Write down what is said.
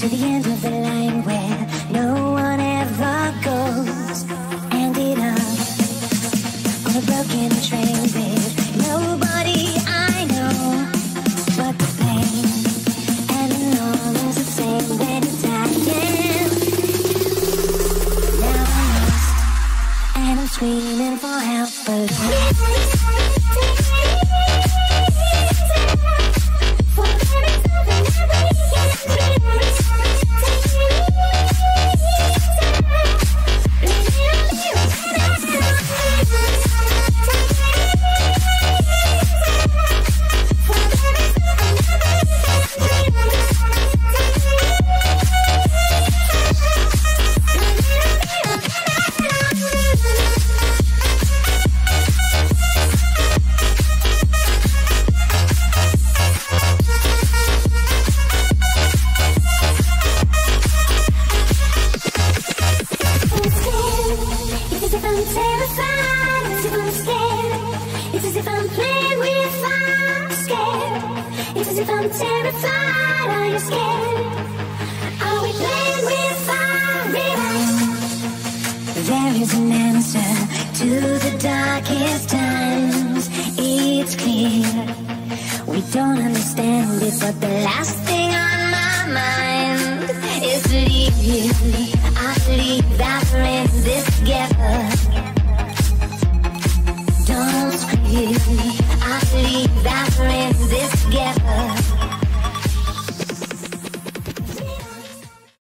to the end of the line where no one ever goes. Ended up on a broken train with nobody I know but the pain. And it all is the same when it's dying. Now I'm lost and I'm screaming for help. It's terrified, it's if I'm scared. It's as if I'm playing with fire, scared. It's as if I'm terrified, are you scared? Are we playing with fire? There is an answer to the darkest times. It's clear. We don't understand it, but the last thing on my mind is leave you. I that we're this together. you. I believe our friends is together.